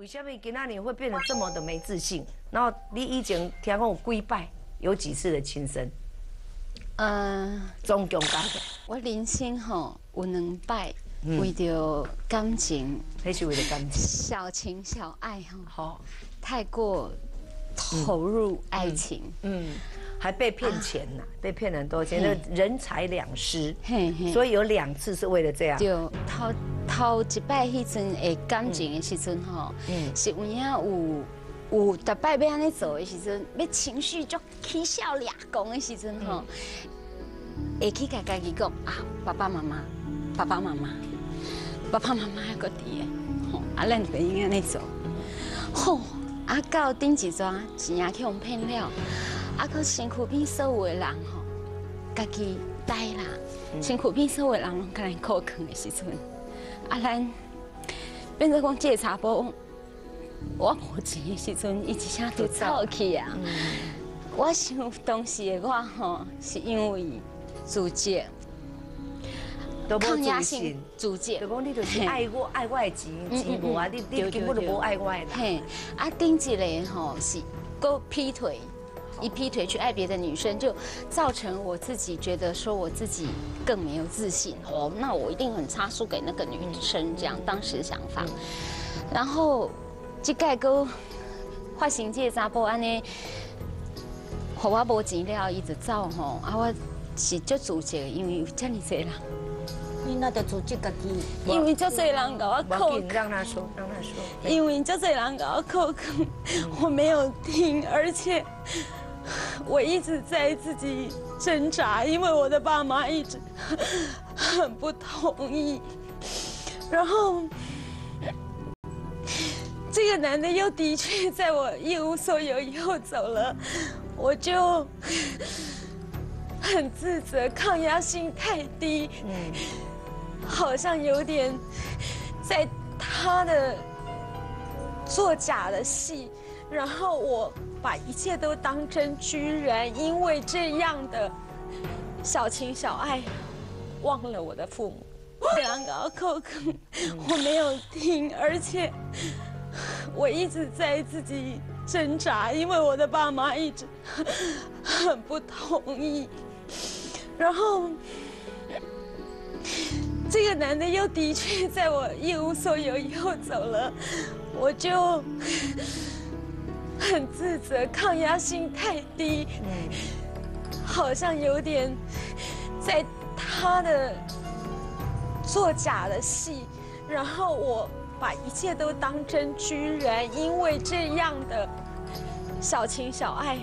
为什么今仔你会变得这么的没自信？然后你以前听讲有跪拜，有几次的亲身，嗯，总共加起来，我人生吼有两摆为着感情那是为了感情。小情小爱吼，好，太过投入爱情，嗯，还被骗钱呐，被骗了很多钱，那人财两失。所以有两次是为了这样。就头头一摆迄阵会感情的时阵吼，嗯是有影有有逐摆要安尼做的时阵，要情绪足起笑俩讲的时阵吼，会去甲家己讲啊，爸爸妈妈，爸爸妈妈，爸爸妈妈还搁伫的，吼，啊，咱就应该安尼做，吼，啊，到顶一桩钱也去互骗了，啊，搁身躯边所有的人吼，家己呆啦。身躯边所有的人拢甲咱靠扛的时阵，啊，咱变做讲这个查甫，我无钱的时阵，伊一声就走去啊。我想当时的我吼，是因为自责、抗压性。自责就。讲你就是爱我爱我的钱钱无啊，你你根本就无爱我的啦。嘿，啊，顶一个吼是够劈腿，一劈腿去爱别的女生，就造成我自己觉得说我自己更没有自信哦，那我一定很差输给那个女生，这样当时的想法。然后这盖哥发生这个查甫安尼，互我无钱了，一直走吼，啊我是足自责，因为有这么多人，你那就组织家己。因为这多人甲我扣让他说，让他说。因为这些人给我扣坑，我没有听，而且我一直在自己挣扎，因为我的爸妈一直很不同意，然后这个男的又的确在我一无所有以后走了，我就很自责，抗压性太低，好像有点在他的做假的戏，然后我把一切都当真，居然因为这样的小情小爱，忘了我的父母。两个扣坑，我没有听，而且我一直在自己挣扎，因为我的爸妈一直很不同意，然后。这个男的又的确在我一无所有以后走了，我就很自责，抗压性太低，好像有点在他的做假的戏，然后我把一切都当真，居然因为这样的小情小爱，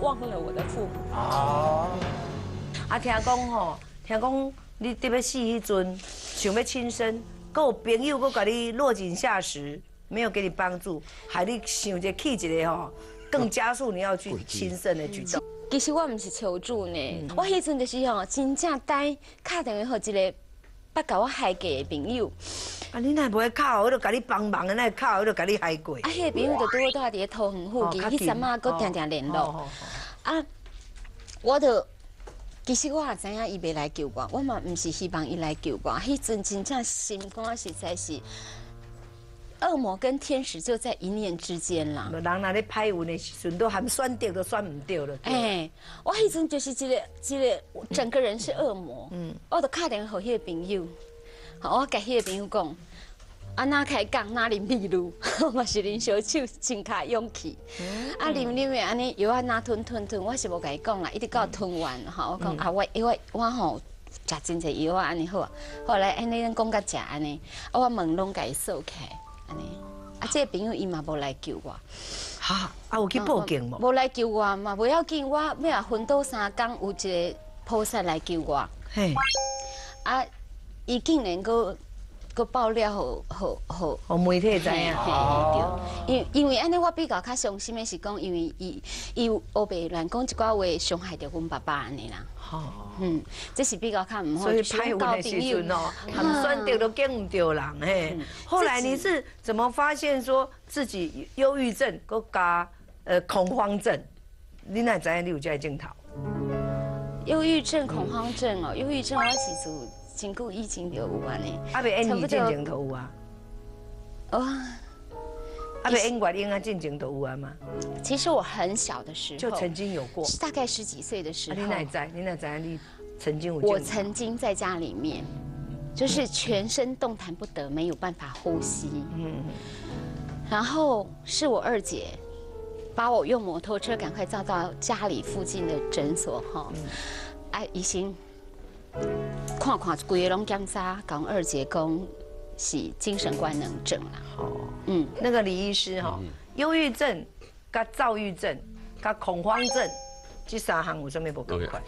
忘了我的父母。啊，听讲吼，听讲你伫要死迄阵，想要轻生，搁有朋友搁甲你落井下石，没有给你帮助，害你想一个气一个吼，更加速你要去亲身的举动。其实我唔是求助呢，我迄阵就是吼，真正呆打电话给一个捌甲我害过的朋友，啊，你哪不会靠，我就甲你帮忙的，那靠，我就甲你害过。啊，迄个朋友就拄好住伫咧桃园附近，迄阵啊，搁定定联络。啊，我就其实我也知影伊袂来救我，我嘛毋是希望伊来救我。迄阵真正心肝实在是，恶魔跟天使就在一念之间啦。人若咧歹运的时阵，都还选对都选唔对了。哎，哎，我迄阵就是一个一个整个人是恶魔。嗯，我就打电话给迄个朋友，好，我甲迄个朋友讲，啊哪开讲哪啉秘鲁，我是啉小酒，真卡勇气。啊啉啉的安尼药啊哪吞吞吞，我是无甲伊讲啦，一直到吞完吼，我讲啊我因为我吼。食真济药啊，安尼好啊。后来安尼咱讲甲食安尼，啊我门拢甲伊锁起来，安尼。啊，这个朋友伊嘛无来救我。哈，啊有去报警无？无来救我嘛，不要紧，我咩啊昏倒三工，有一个菩萨来救我，嘿，啊，伊竟然搁搁爆料互互互。互媒体知影。嘿对，因为因为安尼我比较较伤心的是讲，因为伊伊有黑白乱讲一寡话伤害着阮爸爸安尼啦。哦，嗯，这是比较较唔好。所以就是歹运的时阵哦，含选对都见唔对人嘿。后来你是怎么发现说自己忧郁症，搁加呃恐慌症？你哪知影你有这个镜头？忧郁症、恐慌症哦，忧郁症我是做真久以前就有安尼。啊，未演你进前都有啊？哇，啊，别英国英啊，进前都有啊嘛，其实我很小的时候，就曾经有过。大概十几岁的时啊，候，你哪在？你哪在？你曾经有我曾经在家里面，就是全身动弹不得，没有办法呼吸。嗯，然后是我二姐把我用摩托车赶快载到家里附近的诊所哈，哎，医生看看规个拢检查，讲二姐讲是精神官能症啦。哦，嗯，那个李医师哈，忧郁症、甲躁郁症、甲恐慌症，这三项有啥物不共款？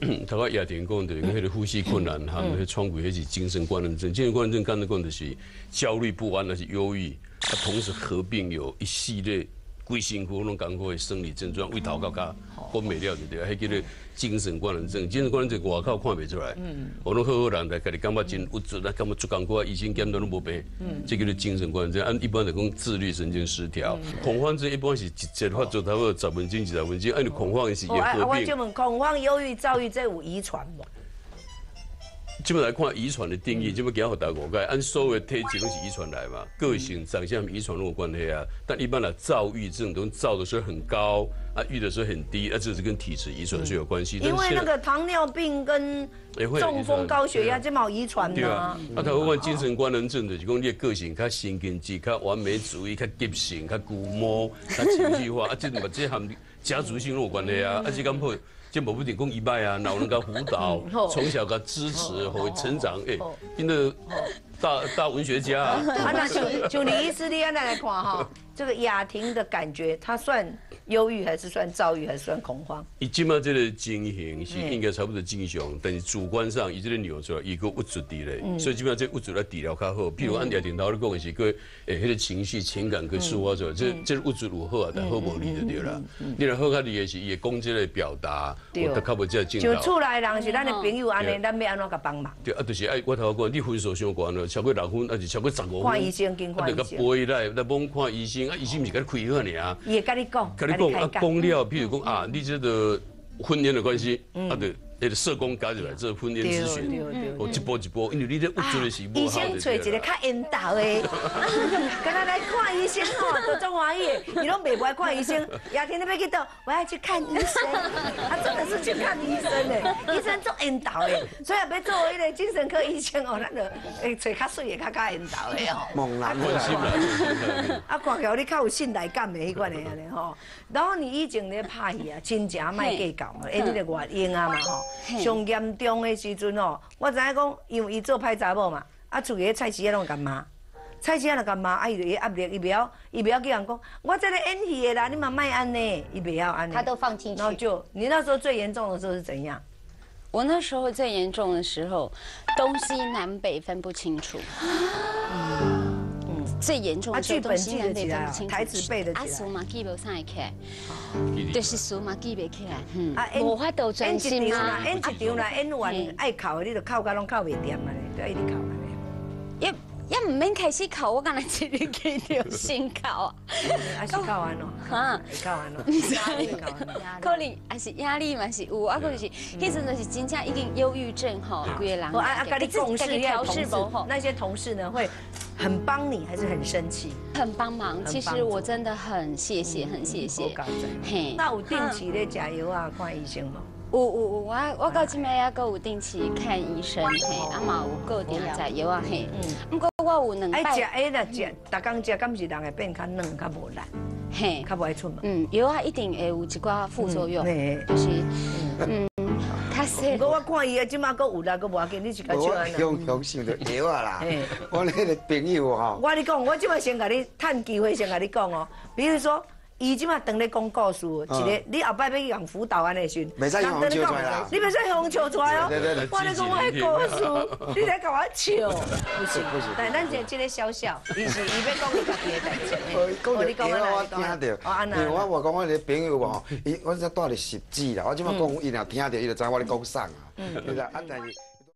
头个亚田讲的，迄个呼吸困难，含迄创鬼，迄是精神官能症。精神官能症刚才讲的是焦虑不安，那是忧郁，它同时合并有一系列规身躯拢感觉的生理症状，胃头到脚讲袂了就对，迄叫做精神官能症。精神官能症外口看袂出来，我拢好好人，但家己感觉真无助，那感觉做工课，医生检查拢无病，这叫做精神官能症。按一般来讲，自律神经失调，恐慌症一般是一节发作差不多十分钟、二十分钟，按你恐慌是哦，啊，也合并我就。问，恐慌、忧郁、躁郁，这有遗传不？基本来看遗传的定义，基本给好大误解。按所有的体质都是遗传来嘛，个性、长相、遗传都有关系啊。但一般的躁郁症，都躁的时候很高，啊，郁的时候很低，啊，这是跟体质遗传是有关系。因为那个糖尿病跟中风、高血压这嘛有遗传对啊呐。，啊，台湾精神官能症的就是讲你的个性较神经质、较完美主义、较急性、较孤摸、较情绪化，啊，这嘛这含家族性都有关系啊，啊，这刚好。这无不定讲伊歹啊，然后能够辅导，从小给他支持，和成长，哎，变得大大文学家啊。啊，那就就李医师，你安那来看哈，这个雅婷的感觉，她算忧郁还是算躁郁还是算恐慌？伊即马这个情形是应该差不多正常，但是主观上伊这个扭出来，伊个物质伫咧，所以基本上这物质来治疗较好。譬如按叶顶头你讲的是个，诶，迄个情绪、情感跟抒发出来，这这物质如好啊，但好无力就对啦。你若好较厉的是伊的讲这个表达，我得较无这个劲就头。厝内人是咱的朋友，安尼对咱要安怎甲帮忙？对啊，就是哎我头讲，你分数伤悬了，超过六分，还是超过十五分，看医生经看医生背来，来帮看医生，啊，医生毋是甲你开药尔。伊会甲你讲，讲啊，开讲。了，比如讲啊，你这个婚姻的关系，啊，对，那个社工加入来做婚姻咨询哦，一步一步，因为你这物质的是医无好生找一个较缘投的，跟他来看医生吼，都中欢喜的。伊拢袂不爱看医生，雅婷你要去倒，我要去看医生。他真的是去看医生的，医生做缘投的，所以要做迄个精神科医生哦，咱就会找较水的、较较缘投的哦。猛男关心啦，啊，看起来你较有信赖感的迄款的安尼吼。然后你以前咧拍戏啊，真正卖计较嘛，因为你的外因啊嘛吼，嘿上严重的时阵哦，我知影讲，因为伊做歹查某嘛，啊厝里的菜市仔拢干嘛，菜市仔就干嘛，啊伊就压力，伊不要，伊不要叫人讲，我这个演戏的啦，你嘛卖安尼，伊不要安尼。他都放进去然后就你那时候最严重的时候是怎样？我那时候最严重的时候，东西南北分不清楚。最严重的时候，啊剧本东西南北分不清楚，记得台词背得起来啊，数嘛记不起来，就是数嘛记不起来，嗯无法度专心啊，，演一场啦，演完爱哭的，你就哭到拢哭袂掂啊咧，就一直哭安尼。也也唔免开始考，我刚才一日记着先考啊，啊是哭完咯，哈，会哭完咯，压力哭完咯。可能还是压力嘛是有，啊，可就是迄阵就是真正已经忧郁症吼，规个人我啊啊，跟你共事，要调同事那些同事呢会很帮你，还是很生气？很帮忙。其实我真的很谢谢，很谢谢我。搞在。嘿，那有定期的加油啊，看医生吗？有有有，我我到今摆也阁有定期看医生嘿，啊嘛有固定食药啊嘿。嗯，不过我有两爱食摆哎啦，食，逐工食，敢是人会变较软，较无力，嘿，较无爱出门。嗯，药啊一定会有一寡副作用，嘿就是嗯，较细。不过我看伊啊，即马搁有啦，搁无要紧，你是甲我笑安用用想到药啊啦，我那个朋友吼，我跟你讲，我即马先甲你趁机会先甲你讲哦，比如说。伊即马当咧讲故事，一个你后摆要用辅导安尼时阵，袂使用人跟你笑出来啦。你袂使用笑出来哦。我咧讲我迄故事，你来甲我笑，不行不行但咱这这个笑笑，伊是伊要讲伊家己的代志。我，讲哦你讲到药我听到，因为我我讲我一个朋友吼，伊我只带着十指啦，我即马讲伊若听到，伊就知我咧讲啥啊，你知啊？但是。